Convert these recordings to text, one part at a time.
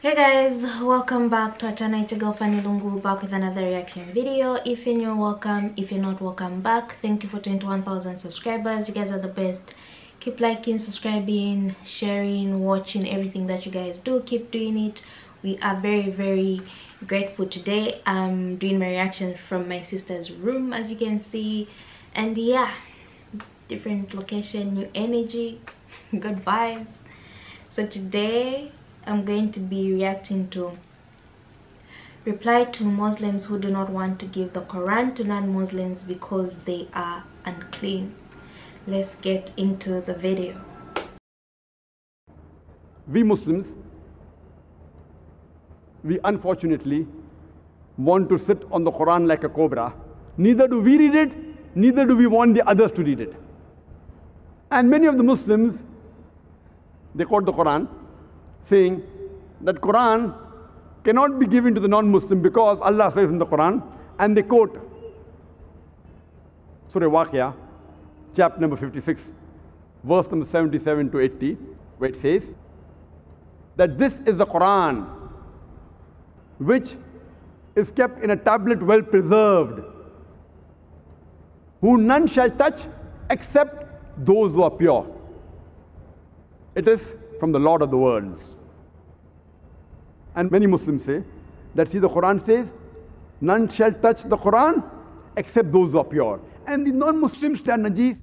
Hey guys, welcome back to Achana Ichigo Fanny Lungu back with another reaction video. If you're new, welcome. If you're not, welcome back. Thank you for 21,000 subscribers. You guys are the best. Keep liking, subscribing, sharing, watching everything that you guys do. Keep doing it. We are very, very grateful today. I'm doing my reaction from my sister's room as you can see. And yeah, different location, new energy, good vibes. So today I'm going to be reacting to reply to Muslims who do not want to give the Quran to non-Muslims because they are unclean. Let's get into the video. We Muslims, we unfortunately want to sit on the Quran like a cobra. Neither do we read it, neither do we want the others to read it. And many of the Muslims, they quote the Quran saying that Quran cannot be given to the non-Muslim because Allah says in the Quran, and they quote Surah Waqia, chapter number 56, verse number 77 to 80, where it says that this is the Quran which is kept in a tablet well preserved, who none shall touch except those who are pure. It is from the Lord of the worlds. And many Muslims say that, see, the Quran says, none shall touch the Quran except those who are pure. And the non Muslims, they are najis,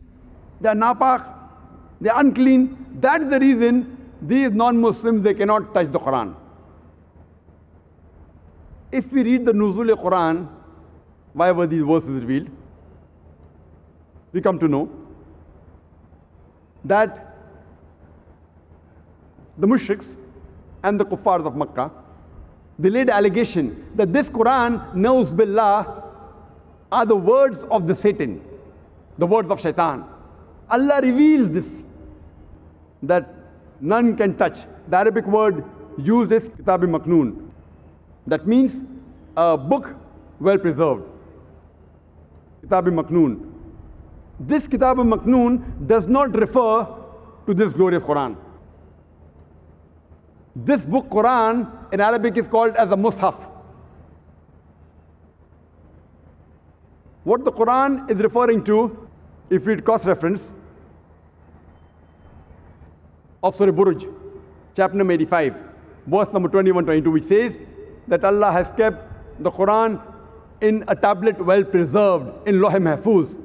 they are napak, they are unclean. That's the reason these non Muslims, they cannot touch the Quran. If we read the Nuzul Quran, why were these verses revealed? We come to know that the mushriks and the kuffars of Makkah, they laid allegation that this Quran, knows billah, are the words of the Satan, the words of shaitan. Allah reveals this, that none can touch. The Arabic word used is kitab maknoon. That means a book well preserved. Kitab maknoon. This kitab maknoon does not refer to this glorious Quran. This book, Quran, in Arabic is called as a Mus'haf. What the Quran is referring to, if we cross reference of Surah Buruj, chapter number 85, verse number 21 22, which says that Allah has kept the Quran in a tablet well preserved in Loh Mahfuz.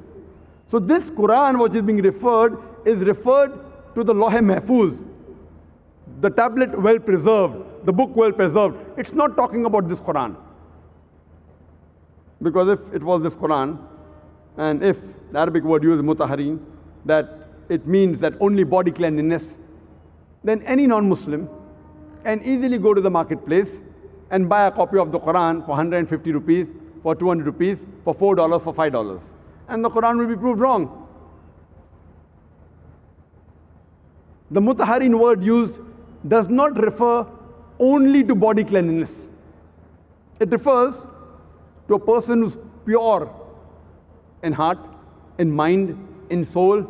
So, this Quran, which is being referred, is referred to the Loh Mahfuz the tablet well preserved, the book well preserved. It's not talking about this Quran. Because if it was this Quran, and if the Arabic word used mutaharin, that it means that only body cleanliness, then any non-Muslim can easily go to the marketplace and buy a copy of the Quran for 150 rupees, for 200 rupees, for $4, for $5. And the Quran will be proved wrong. The mutaharin word used does not refer only to body cleanliness. It refers to a person who's pure in heart, in mind, in soul,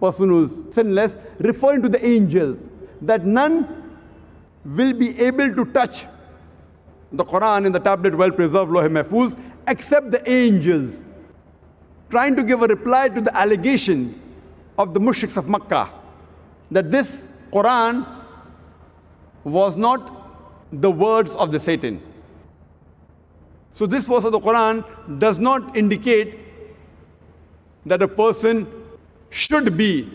person who's sinless, referring to the angels, that none will be able to touch the Quran in the tablet well preserved Loh Mahfuz except the angels. Trying to give a reply to the allegations of the mushriks of Makkah that this Quran was not the words of the Satan. So this verse of the Quran does not indicate that a person should be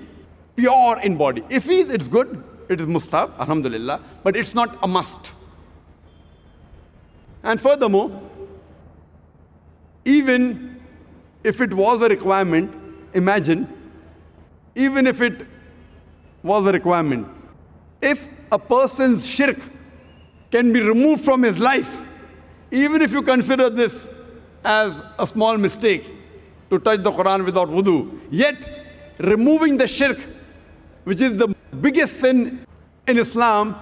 pure in body. If he is, it's good, it is mustahab, alhamdulillah, but it's not a must. And furthermore, even if it was a requirement, imagine, even if it was a requirement, if a person's shirk can be removed from his life, even if you consider this as a small mistake to touch the Quran without wudu, yet removing the shirk, which is the biggest sin in Islam,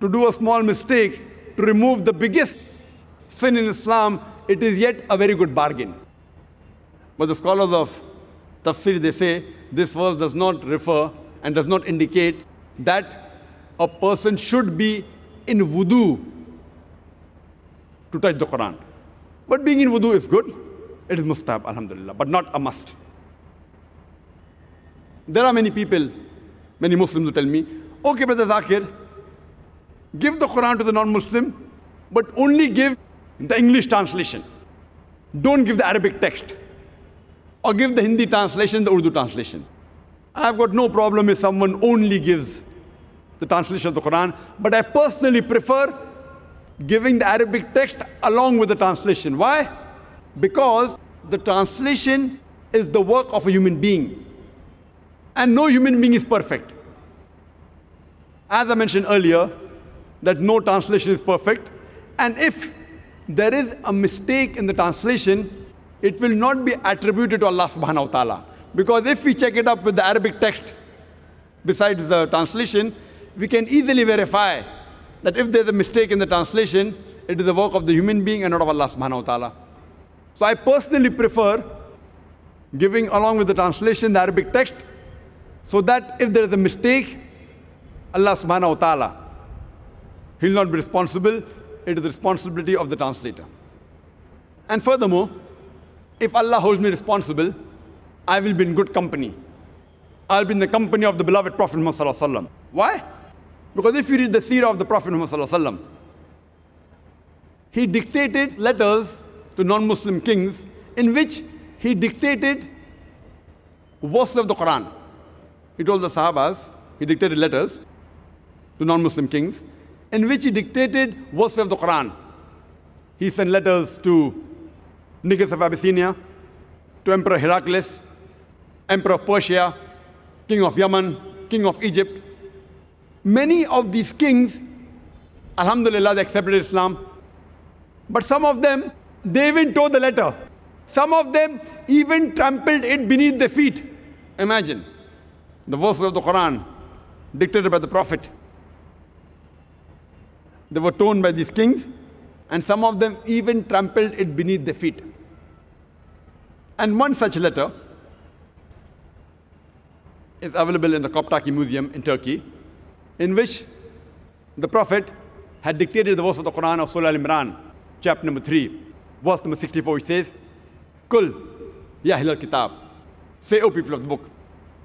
to do a small mistake, to remove the biggest sin in Islam, it is yet a very good bargain. But the scholars of tafsir, they say this verse does not refer and does not indicate that a person should be in wudu to touch the Quran. But being in wudu is good. It is mustahab, alhamdulillah, but not a must. There are many people, many Muslims who tell me, okay, Brother Zakir, give the Quran to the non-Muslim, but only give the English translation. Don't give the Arabic text. Or give the Hindi translation, the Urdu translation. I've got no problem if someone only gives the translation of the Quran, but I personally prefer giving the Arabic text along with the translation. Why? Because the translation is the work of a human being. And no human being is perfect. As I mentioned earlier, that no translation is perfect. And if there is a mistake in the translation, it will not be attributed to Allah subhanahu wa ta'ala. Because if we check it up with the Arabic text, besides the translation, we can easily verify that if there's a mistake in the translation, it is the work of the human being and not of Allah subhanahu wa ta'ala. So I personally prefer giving along with the translation the Arabic text so that if there is a mistake, Allah subhanahu wa ta'ala, He'll not be responsible. It is the responsibility of the translator. And furthermore, if Allah holds me responsible, I will be in good company. I'll be in the company of the beloved Prophet Muhammad. Why? Because if you read the seerah of the Prophet Muhammad, he dictated letters to non-Muslim kings in which he dictated verses of the Quran. He told the Sahabas, he dictated letters to non-Muslim kings in which he dictated verses of the Quran. He sent letters to Negus of Abyssinia, to Emperor Heraclius, Emperor of Persia, King of Yemen, King of Egypt, Many of these kings, Alhamdulillah, they accepted Islam. But some of them, they even tore the letter. Some of them even trampled it beneath their feet. Imagine the verses of the Quran dictated by the Prophet. They were torn by these kings, and some of them even trampled it beneath their feet. And one such letter is available in the Topkapi Museum in Turkey in which the Prophet had dictated the verse of the Quran of Surah Al-Imran, chapter number 3, verse number 64, he says, Kul, Ya Ahl kitab say, O people of the book,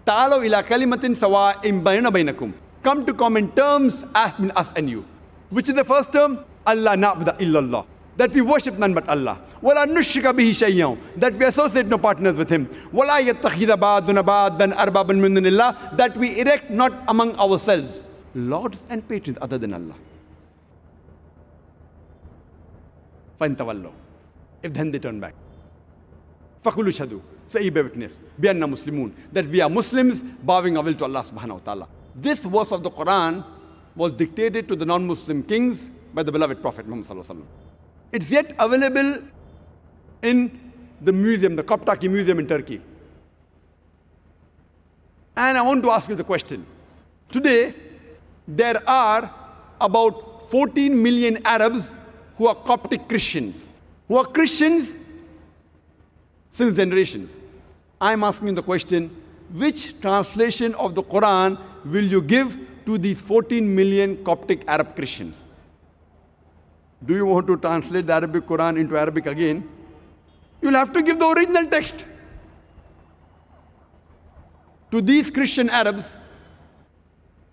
Ta'alaw ila kalimatin sawa bayna bainakum. Come to common terms as between us and you. Which is the first term? Allah na'budu illallah. That we worship none but Allah. وَلَا نُشْرِكَ بِهِ شَيْئًا That we associate no partners with Him. وَلَا يَتَّخِذَ بَعْضُنَا بَعْضًا أَرْبَابًا مِّن دُونِ اللَّهِ That we erect not among ourselves lords and patrons other than Allah. If then they turn back. Fakulu shadu. Say, so witness, be anna Muslimun That we are Muslims bowing our will to Allah subhanahu wa ta'ala. This verse of the Quran was dictated to the non-Muslim kings by the beloved Prophet Muhammad sallallahu alaihi wasallam. It's yet available in the museum, the Topkapi Museum in Turkey. And I want to ask you the question. Today, there are about 14 million Arabs who are Coptic Christians, who are Christians since generations. I'm asking the question, which translation of the Quran will you give to these 14 million Coptic Arab Christians? Do you want to translate the Arabic Quran into Arabic again? You'll have to give the original text. To these Christian Arabs,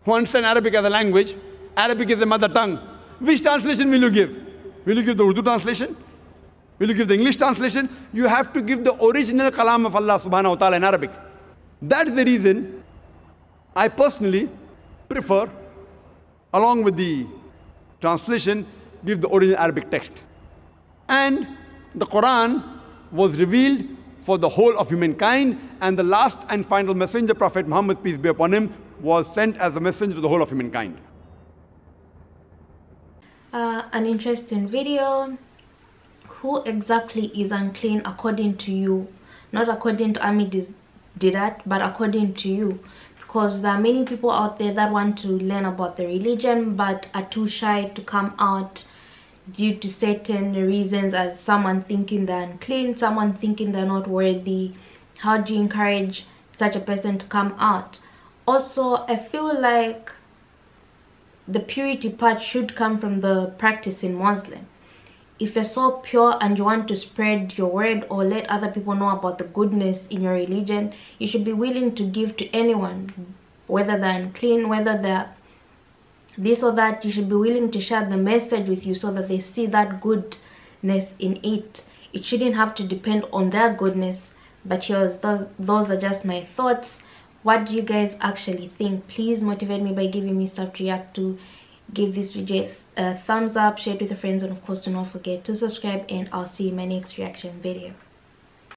who understand Arabic as a language, Arabic is the mother tongue. Which translation will you give? Will you give the Urdu translation? Will you give the English translation? You have to give the original kalam of Allah subhanahu wa ta'ala in Arabic. That's the reason I personally prefer, along with the translation, give the original Arabic text. And the Quran was revealed for the whole of humankind, and the last and final messenger, Prophet Muhammad, peace be upon him, was sent as a messenger to the whole of humankind. Uh, an interesting video. Who exactly is unclean according to you? Not according to Ahmed Deedat, but according to you. Because there are many people out there that want to learn about the religion but are too shy to come out due to certain reasons as someone thinking they're unclean, someone thinking they're not worthy. How do you encourage such a person to come out? Also i feel like the purity part should come from the practicing Muslim. If you're so pure and you want to spread your word or let other people know about the goodness in your religion, you should be willing to give to anyone, whether they're unclean, whether they're this or that. You should be willing to share the message with you so that they see that goodness in it. It shouldn't have to depend on their goodness, but yours. Those, those are just my thoughts what do you guys actually think? Please motivate me by giving me stuff to react to give this video a thumbs up share it with your friends and of course do not forget to subscribe and i'll see you in my next reaction video